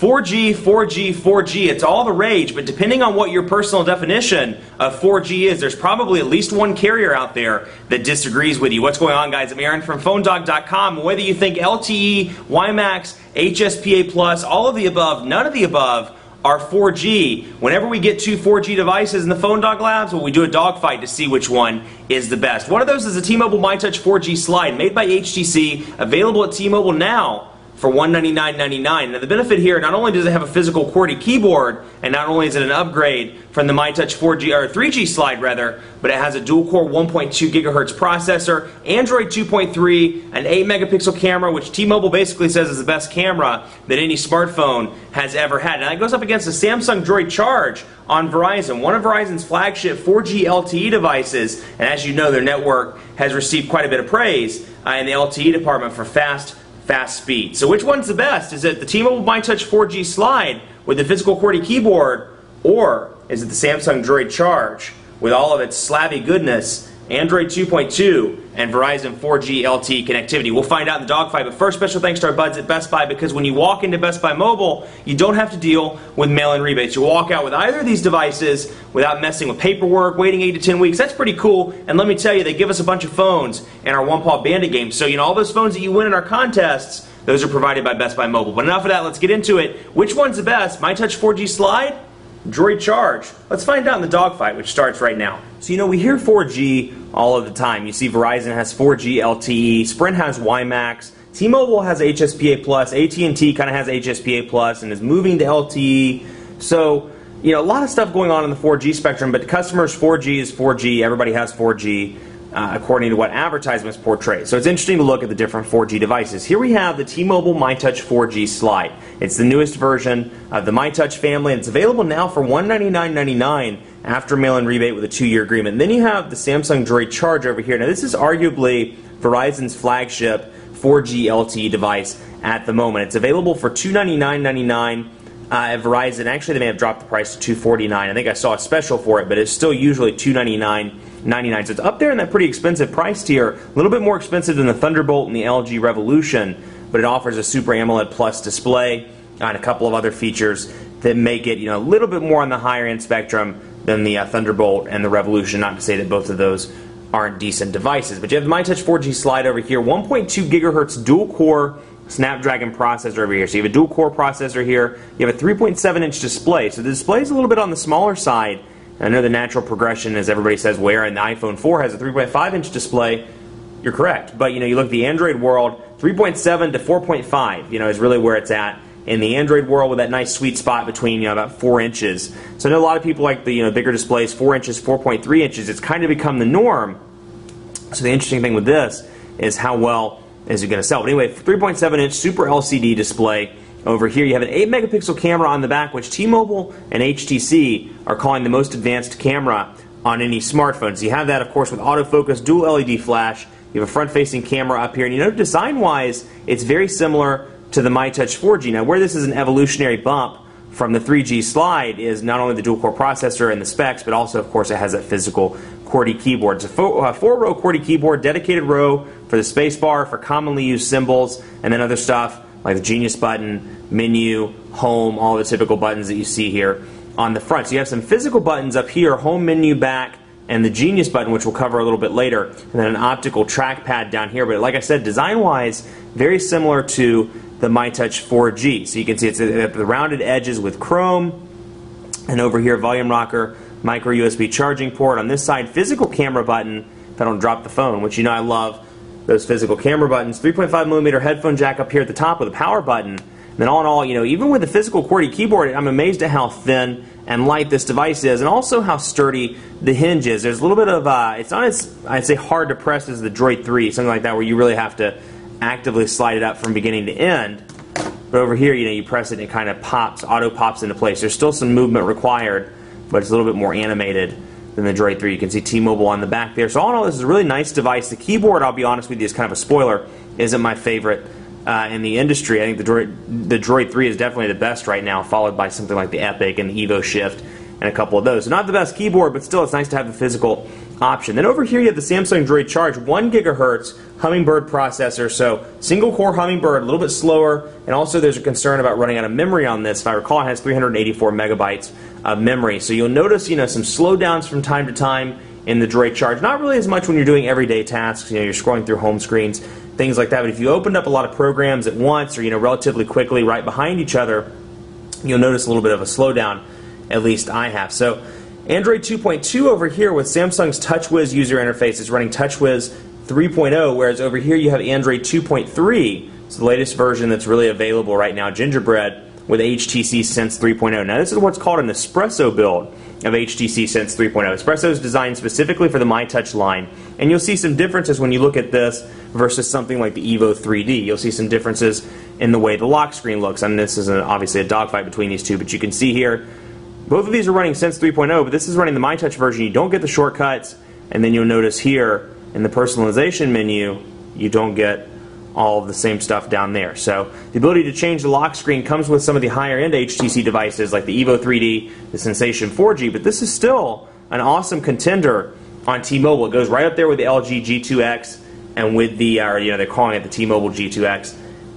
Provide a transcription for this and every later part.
4G, 4G, 4G. It's all the rage, but depending on what your personal definition of 4G is, there's probably at least one carrier out there that disagrees with you. What's going on, guys? I'm Aaron from PhoneDog.com. Whether you think LTE, WiMAX, HSPA Plus, all of the above, none of the above are 4G. Whenever we get two 4G devices in the Phone Dog Labs, well, we do a dogfight to see which one is the best. One of those is the T-Mobile MyTouch 4G Slide, made by HTC, available at T-Mobile now for $199.99. Now the benefit here, not only does it have a physical QWERTY keyboard, and not only is it an upgrade from the MyTouch 4G or 3G slide rather, but it has a dual-core 1.2 gigahertz processor, Android 2.3, an 8 megapixel camera, which T-Mobile basically says is the best camera that any smartphone has ever had. And that goes up against the Samsung Droid Charge on Verizon, one of Verizon's flagship 4G LTE devices. And as you know, their network has received quite a bit of praise uh, in the LTE department for fast fast speed. So which one's the best? Is it the T-Mobile MyTouch 4G Slide with the physical QWERTY keyboard, or is it the Samsung Droid Charge with all of its slabby goodness, Android 2.2, and Verizon 4G LTE connectivity? We'll find out in the dogfight, but first special thanks to our buds at Best Buy because when you walk into Best Buy Mobile, you don't have to deal with mail-in rebates. You walk out with either of these devices without messing with paperwork, waiting 8 to 10 weeks. That's pretty cool, and let me tell you, they give us a bunch of phones in our One Paw Bandit game. So, you know, all those phones that you win in our contests, those are provided by Best Buy Mobile. But enough of that, let's get into it. Which one's the best? MyTouch 4G Slide? Droid Charge? Let's find out in the dogfight, which starts right now. So, you know, we hear 4G all of the time. You see Verizon has 4G LTE, Sprint has WiMAX, T-Mobile has HSPA Plus, AT&T kind of has HSPA Plus and is moving to LTE. So, you know, a lot of stuff going on in the 4G spectrum, but customers 4G is 4G, everybody has 4G uh, according to what advertisements portray. So it's interesting to look at the different 4G devices. Here we have the T-Mobile MyTouch 4G Slide. It's the newest version of the MyTouch family, it's available now for $199.99 after mail-in rebate with a two-year agreement. Then you have the Samsung Droid Charge over here. Now this is arguably Verizon's flagship 4G LTE device at the moment. It's available for $299.99 uh, at Verizon. Actually, they may have dropped the price to 249. I think I saw a special for it, but it's still usually $299. 99 So it's up there in that pretty expensive price tier. A little bit more expensive than the Thunderbolt and the LG Revolution, but it offers a Super AMOLED Plus display and a couple of other features that make it you know a little bit more on the higher end spectrum than the uh, Thunderbolt and the Revolution. Not to say that both of those aren't decent devices, but you have the MyTouch 4G slide over here, 1.2 gigahertz dual core Snapdragon processor over here. So you have a dual core processor here. You have a 3.7 inch display. So the display is a little bit on the smaller side I know the natural progression, as everybody says, where and the iPhone 4 has a 3.5 inch display. You're correct, but you know you look at the Android world, 3.7 to 4.5, you know, is really where it's at in the Android world with that nice sweet spot between you know about four inches. So I know a lot of people like the you know bigger displays, four inches, 4.3 inches. It's kind of become the norm. So the interesting thing with this is how well is it going to sell. But anyway, 3.7 inch Super LCD display. Over here you have an 8 megapixel camera on the back which T-Mobile and HTC are calling the most advanced camera on any smartphone. So you have that of course with autofocus, dual LED flash, you have a front facing camera up here and you know design wise it's very similar to the MyTouch 4G. Now where this is an evolutionary bump from the 3G slide is not only the dual core processor and the specs but also of course it has that physical QWERTY keyboard. It's a four, uh, four row QWERTY keyboard, dedicated row for the spacebar, for commonly used symbols, and then other stuff like the Genius button, menu, home, all the typical buttons that you see here on the front. So you have some physical buttons up here, home menu back, and the Genius button, which we'll cover a little bit later, and then an optical trackpad down here. But like I said, design-wise, very similar to the MyTouch 4G. So you can see it's the rounded edges with Chrome, and over here, volume rocker, micro USB charging port. On this side, physical camera button, if I don't drop the phone, which you know I love those physical camera buttons. 3.5 millimeter headphone jack up here at the top with a power button. And then all in all, you know, even with the physical QWERTY keyboard, I'm amazed at how thin and light this device is, and also how sturdy the hinge is. There's a little bit of, uh, it's not as, I'd say, hard to press as the Droid 3, something like that, where you really have to actively slide it up from beginning to end. But over here, you know, you press it and it kind of pops, auto pops into place. There's still some movement required, but it's a little bit more animated than the Droid 3. You can see T-Mobile on the back there. So all in all, this is a really nice device. The keyboard, I'll be honest with you, is kind of a spoiler, isn't my favorite uh, in the industry. I think the Droid, the Droid 3 is definitely the best right now, followed by something like the Epic and the Evo Shift and a couple of those. So not the best keyboard, but still it's nice to have the physical option. Then over here you have the Samsung Droid Charge, 1 gigahertz Hummingbird processor, so single core Hummingbird, a little bit slower, and also there's a concern about running out of memory on this. If I recall, it has 384 megabytes of memory. So you'll notice, you know, some slowdowns from time to time in the Droid Charge. Not really as much when you're doing everyday tasks, you know, you're scrolling through home screens, things like that. But if you opened up a lot of programs at once or, you know, relatively quickly right behind each other, you'll notice a little bit of a slowdown at least I have. So Android 2.2 over here with Samsung's TouchWiz user interface is running TouchWiz 3.0, whereas over here you have Android 2.3. It's the latest version that's really available right now, Gingerbread, with HTC Sense 3.0. Now this is what's called an espresso build of HTC Sense 3.0. Espresso is designed specifically for the MyTouch line, and you'll see some differences when you look at this versus something like the Evo 3D. You'll see some differences in the way the lock screen looks, and this is an, obviously a dogfight between these two, but you can see here both of these are running Sense 3.0, but this is running the MyTouch version. You don't get the shortcuts, and then you'll notice here in the personalization menu, you don't get all of the same stuff down there. So the ability to change the lock screen comes with some of the higher end HTC devices like the Evo 3D, the Sensation 4G, but this is still an awesome contender on T-Mobile. It goes right up there with the LG G2X and with the, or you know, they're calling it the T-Mobile G2X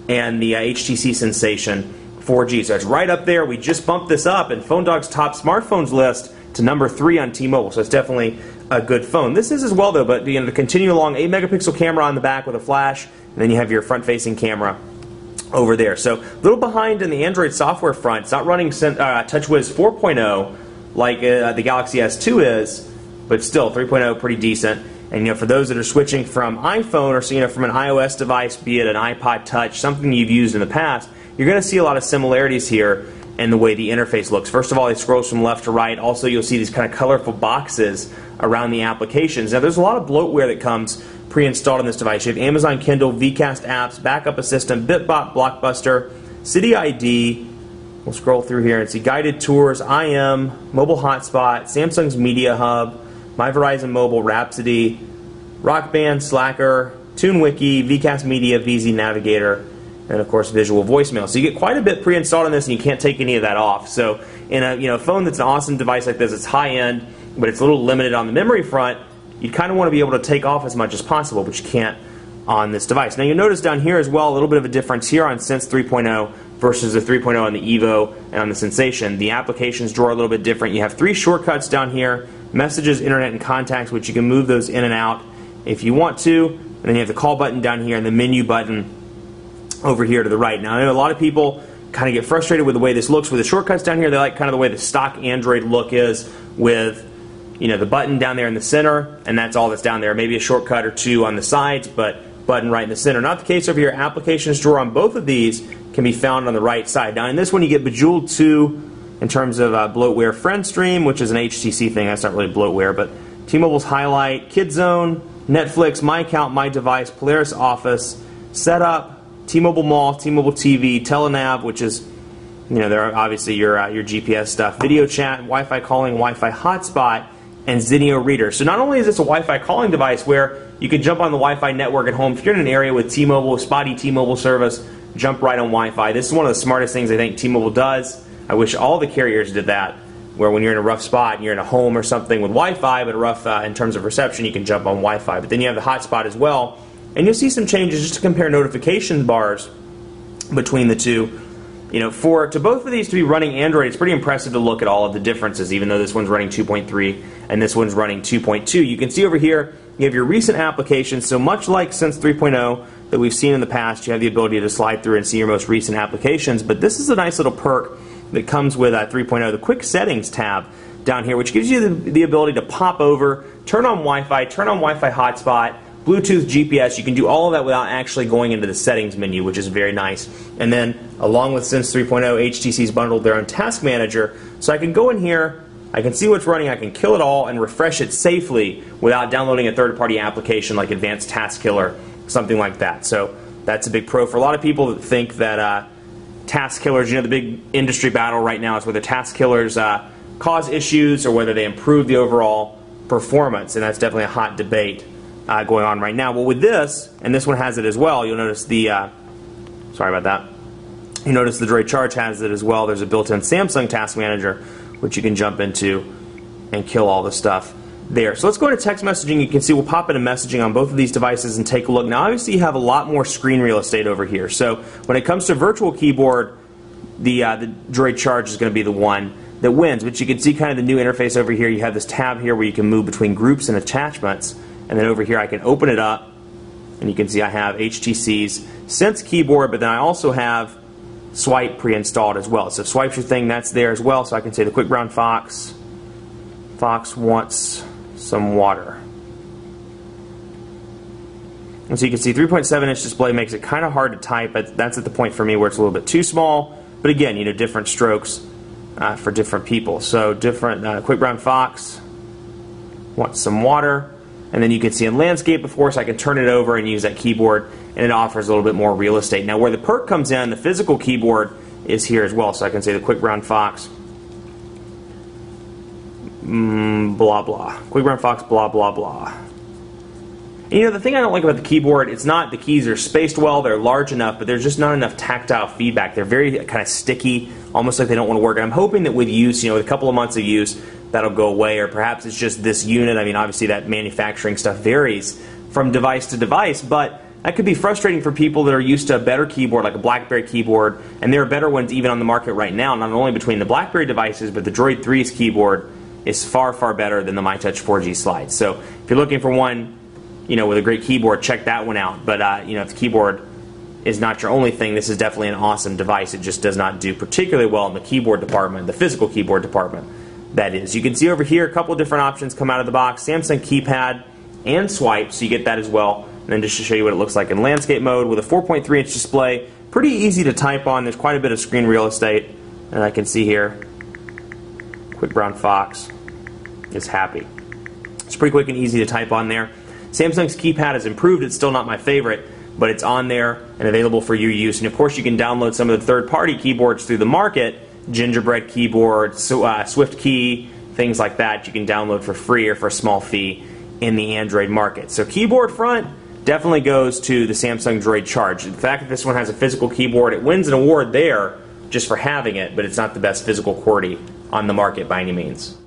and the uh, HTC Sensation 4G. So it's right up there. We just bumped this up in Phone Dog's top smartphones list to number three on T-Mobile. So it's definitely a good phone. This is as well though, but you know, to continue along, 8 megapixel camera on the back with a flash, and then you have your front-facing camera over there. So a little behind in the Android software front. It's not running uh, TouchWiz 4.0 like uh, the Galaxy S2 is, but still 3.0 pretty decent. And you know, for those that are switching from iPhone or you know from an iOS device, be it an iPod Touch, something you've used in the past, you're going to see a lot of similarities here in the way the interface looks. First of all, it scrolls from left to right. Also, you'll see these kind of colorful boxes around the applications. Now, there's a lot of bloatware that comes pre-installed on this device. You have Amazon Kindle, VCast apps, Backup Assistant, Bitbop, Blockbuster, City ID. We'll scroll through here and see guided tours, IM, mobile hotspot, Samsung's Media Hub, My Verizon Mobile, Rhapsody, Rock Band, Slacker, TuneWiki, VCast Media, VZ Navigator, and of course visual voicemail. So you get quite a bit pre-installed on this, and you can't take any of that off. So in a you know phone that's an awesome device like this, it's high end, but it's a little limited on the memory front. You kind of want to be able to take off as much as possible, but you can't on this device. Now you notice down here as well a little bit of a difference here on Sense 3.0 versus the 3.0 on the Evo and on the Sensation. The applications drawer a little bit different. You have three shortcuts down here: messages, internet, and contacts, which you can move those in and out if you want to. And then you have the call button down here and the menu button over here to the right. Now, I know a lot of people kind of get frustrated with the way this looks with the shortcuts down here. They like kind of the way the stock Android look is with you know the button down there in the center, and that's all that's down there. Maybe a shortcut or two on the sides, but button right in the center. Not the case over here. Applications drawer on both of these can be found on the right side. Now, in this one, you get Bejeweled 2 in terms of uh, bloatware FriendStream, which is an HTC thing. That's not really bloatware, but T-Mobile's Highlight, KidZone, Netflix, My Account, My Device, Polaris Office, Setup, T-Mobile Mall, T-Mobile TV, Telenav, which is you know, there are obviously your uh, your GPS stuff, video chat, Wi-Fi calling, Wi-Fi hotspot, and Zinio Reader. So not only is this a Wi-Fi calling device where you can jump on the Wi-Fi network at home, if you're in an area with T-Mobile, spotty T-Mobile service, jump right on Wi-Fi. This is one of the smartest things I think T-Mobile does. I wish all the carriers did that, where when you're in a rough spot and you're in a home or something with Wi-Fi, but rough uh, in terms of reception, you can jump on Wi-Fi. But then you have the hotspot as well and you'll see some changes just to compare notification bars between the two. You know, for to both of these to be running Android, it's pretty impressive to look at all of the differences, even though this one's running 2.3 and this one's running 2.2. You can see over here, you have your recent applications, so much like Sense 3.0 that we've seen in the past, you have the ability to slide through and see your most recent applications, but this is a nice little perk that comes with uh, 3.0, the Quick Settings tab down here, which gives you the, the ability to pop over, turn on Wi-Fi, turn on Wi-Fi hotspot, Bluetooth, GPS, you can do all of that without actually going into the settings menu, which is very nice. And then, along with Sense 3.0, HTC's bundled their own task manager, so I can go in here, I can see what's running, I can kill it all and refresh it safely without downloading a third-party application like Advanced Task Killer, something like that. So that's a big pro for a lot of people that think that uh, task killers, you know, the big industry battle right now is whether task killers uh, cause issues or whether they improve the overall performance, and that's definitely a hot debate uh, going on right now. Well, with this, and this one has it as well, you'll notice the, uh, sorry about that, you notice the Droid Charge has it as well. There's a built-in Samsung Task Manager which you can jump into and kill all the stuff there. So let's go into text messaging. You can see we'll pop into messaging on both of these devices and take a look. Now, obviously, you have a lot more screen real estate over here. So when it comes to virtual keyboard, the, uh, the Droid Charge is going to be the one that wins. But you can see kind of the new interface over here. You have this tab here where you can move between groups and attachments. And then over here, I can open it up. And you can see I have HTC's Sense keyboard, but then I also have Swype pre-installed as well. So Swype's your thing, that's there as well. So I can say the Quick Brown Fox. Fox wants some water. And so you can see 3.7 inch display makes it kind of hard to type. But that's at the point for me where it's a little bit too small. But again, you know, different strokes uh, for different people. So different, uh, Quick Brown Fox wants some water. And then you can see in landscape, of course, I can turn it over and use that keyboard, and it offers a little bit more real estate. Now, where the perk comes in, the physical keyboard is here as well. So I can say the Quick Brown Fox mm, blah blah. Quick Brown Fox, blah blah blah. And, you know, the thing I don't like about the keyboard, it's not the keys are spaced well, they're large enough, but there's just not enough tactile feedback. They're very kind of sticky, almost like they don't want to work. And I'm hoping that with use, you know, with a couple of months of use, that'll go away, or perhaps it's just this unit. I mean, obviously that manufacturing stuff varies from device to device, but that could be frustrating for people that are used to a better keyboard, like a BlackBerry keyboard, and there are better ones even on the market right now, not only between the BlackBerry devices, but the Droid 3's keyboard is far, far better than the MyTouch 4G slide. So if you're looking for one, you know, with a great keyboard, check that one out. But uh, you know, if the keyboard is not your only thing, this is definitely an awesome device. It just does not do particularly well in the keyboard department, the physical keyboard department. That is. You can see over here a couple different options come out of the box: Samsung keypad and Swype, so you get that as well. And then just to show you what it looks like in landscape mode with a 4.3 inch display, pretty easy to type on. There's quite a bit of screen real estate, and I can see here Quick Brown Fox is happy. It's pretty quick and easy to type on there. Samsung's keypad has improved. It's still not my favorite, but it's on there and available for your use. And of course, you can download some of the third-party keyboards through the market, Gingerbread keyboard, uh, Swift Key, things like that. You can download for free or for a small fee in the Android market. So keyboard front definitely goes to the Samsung Droid Charge. The fact that this one has a physical keyboard, it wins an award there just for having it, but it's not the best physical QWERTY on the market by any means.